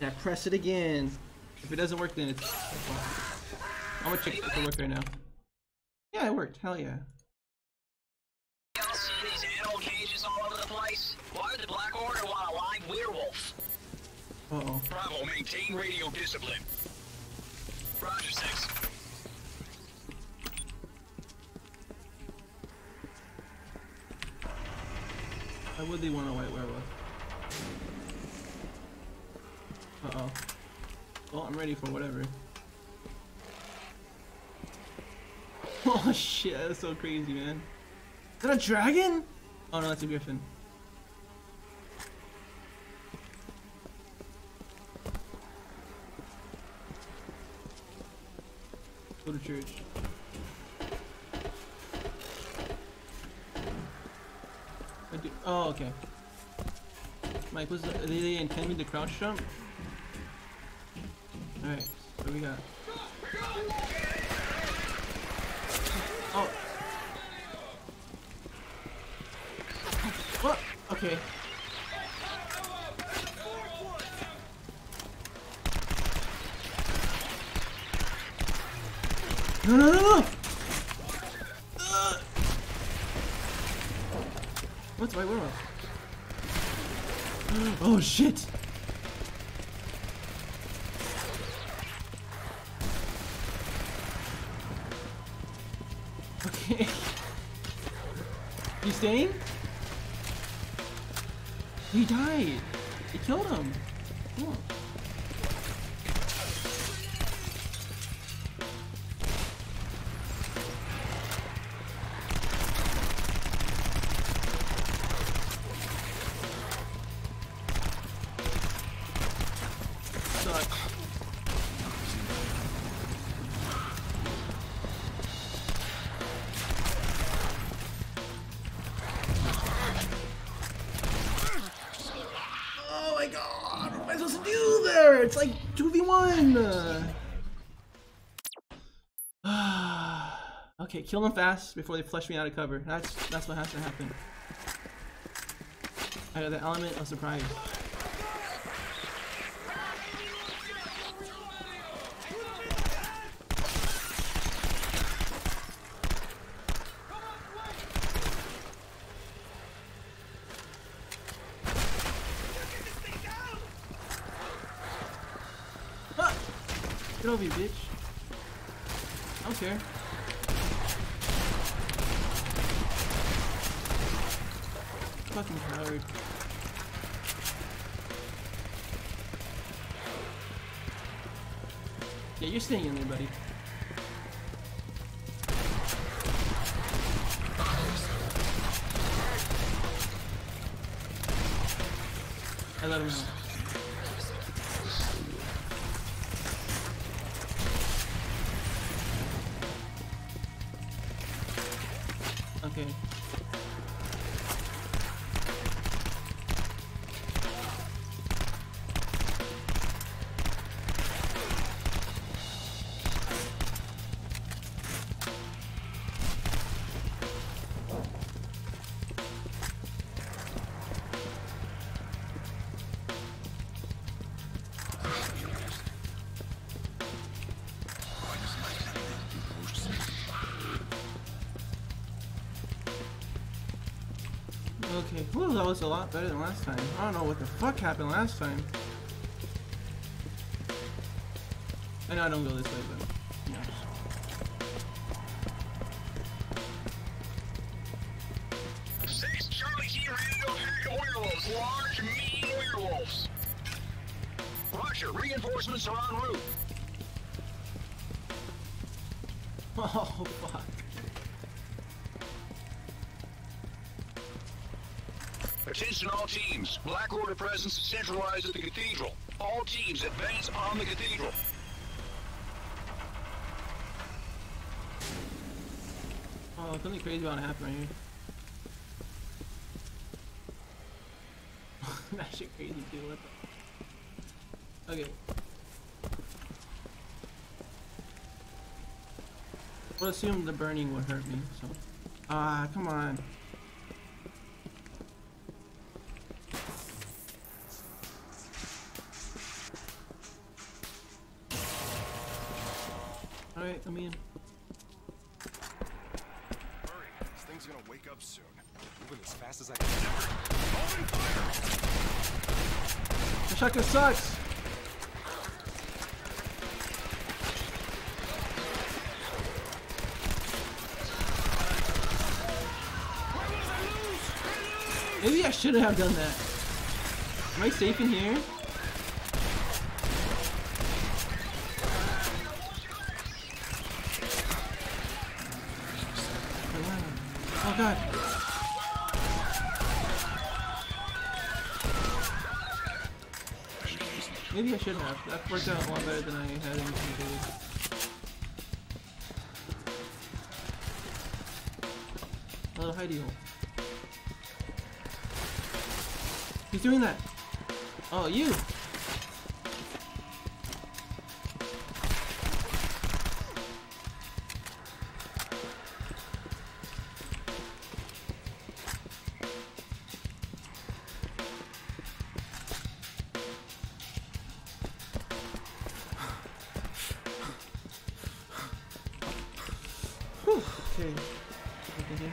Yeah, press it again. If it doesn't work, then it's. I'm gonna check if it works right now. Yeah, it worked. Hell yeah. These animal cages all over the place? Why would the Black Order want a live werewolf? Uh oh. Bravo, maintain radio discipline. Roger, six. Why would they want a white werewolf? Uh oh. Well, I'm ready for whatever. Oh shit, that's so crazy, man. Is that a dragon? Oh no, that's a griffin. Go to church. I do- Oh, okay. Mike, was the, they intend me to crouch jump? Alright, what we got? Oh. What? Okay. No, no, no, no! What's my werewolf? Oh shit! You staying? He died. He killed him. It's like 2v1! okay, kill them fast before they flush me out of cover. That's that's what has to happen. I got the element of surprise. Over here, bitch. I don't care. Fucking coward. Yeah, you're staying in there, buddy. I let him know. Okay, well that was a lot better than last time. I don't know what the fuck happened last time. I know I don't go this way, but yeah. Six, Charlie here, ready to pack of werewolves. Large, mean werewolves. Roger, reinforcements are en route. Oh fuck. Attention all teams. Black Order presence centralized at the cathedral. All teams advance on the cathedral. Oh, something crazy about to happen right here. that shit crazy too. What the? Okay. We'll assume the burning would hurt me. So. Ah, come on. Alright, I mean, Hurry, this thing's gonna wake up soon. Moving as fast as I can. Open fire! the shotgun sucks! Maybe I shouldn't have done that. Am I safe in here? Oh god. Maybe I should have. That worked out a lot better than I had anticipated. Hello, hidey hole. He's doing that. Oh, you. Here, look in here.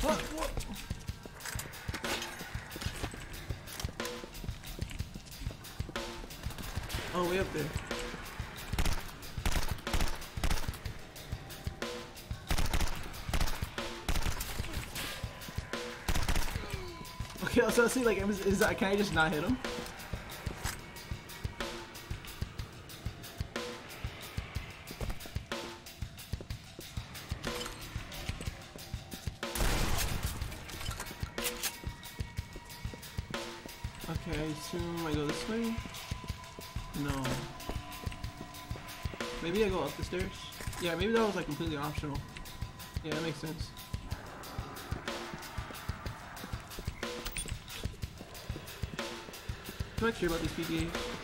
What? What? Oh, way up there. Okay, so I see, like, is that, can I just not hit him? Okay, I assume I go this way? No. Maybe I go up the stairs? Yeah, maybe that was like completely optional. Yeah, that makes sense. I'm not sure about these PDAs.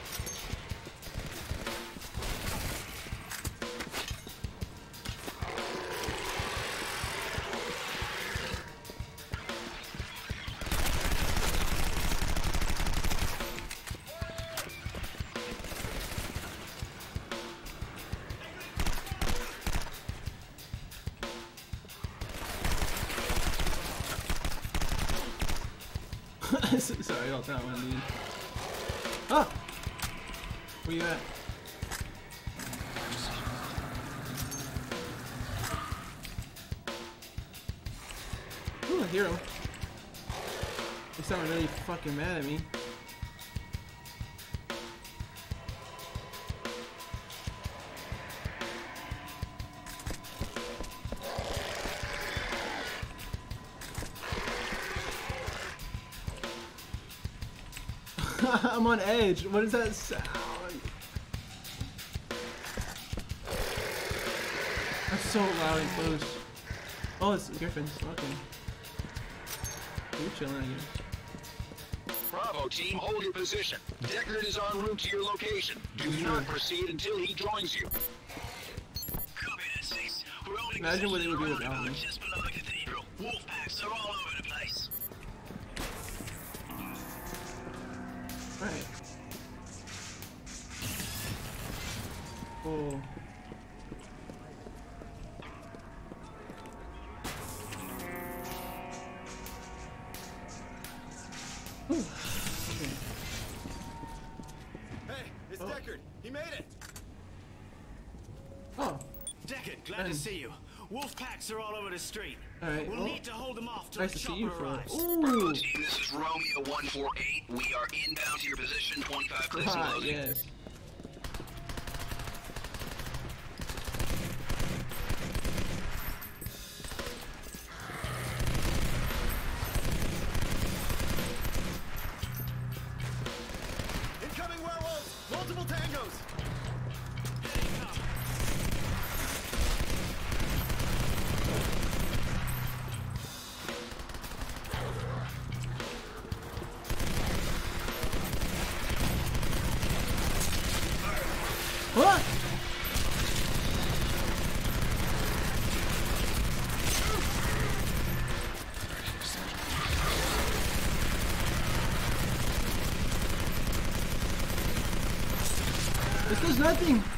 Sorry about that one, dude. Ah! Where you at? Ooh, I hear him. They sound really fucking mad at me. I'm on edge. What does that sound? That's so loud and close. Oh, it's Griffins. Okay. You're chilling again. Bravo team, hold your position. Deckard is en route to your location. Do not proceed until he joins you. Copy that, Six. We're holding Imagine what they would do position without me. Oh. Whew. Hey, it's Oh. Deckard. He made it. Oh, Deckard, glad Um, to see you. Wolf packs are all over the street. Alright, We'll well, need to hold them off till nice the to see you chopper for. arrives. Ooh. Team, this is Romeo 148. We are inbound to your position. 25 clicks and Ah, loading. yes. This does nothing.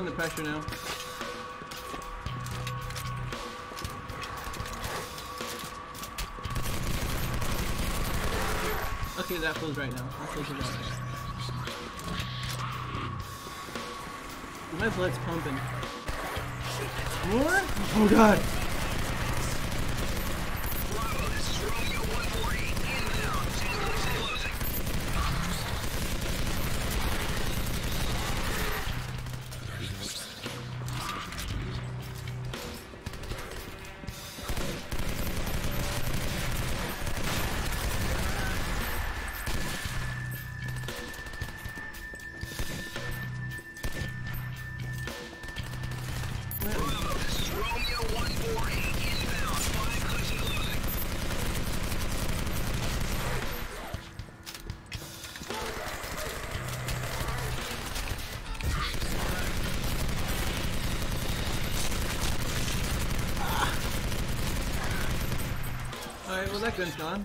Feeling the pressure now. Okay, that feels right now. That feels about right. My blood's pumping. More? Oh god. Alright, well that gun's gone.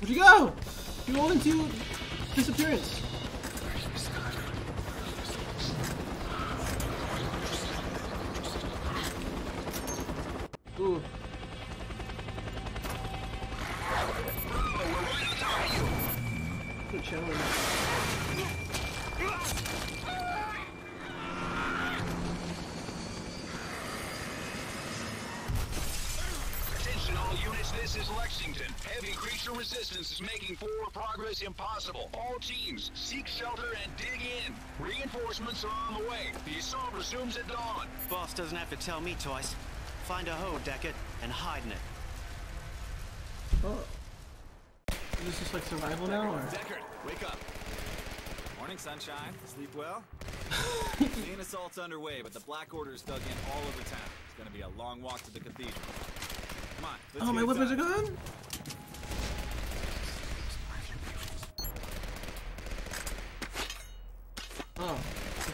Where'd you go? You're all into disappearance. Heavy creature resistance is making forward progress impossible. All teams, seek shelter and dig in. Reinforcements are on the way. The assault resumes at dawn. Boss doesn't have to tell me twice. Find a hoe, Deckard, and hide in it. Oh. Is this just like survival now, or? Deckard, wake up. Morning, sunshine. Sleep well? Main assault's underway, but the Black Order's dug in all over town. It's gonna be a long walk to the cathedral. Come on, let's Oh, my weapons are gone?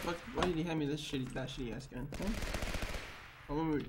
Fuck? Why did he hand me this shitty, that shitty ass gun? Huh? Let me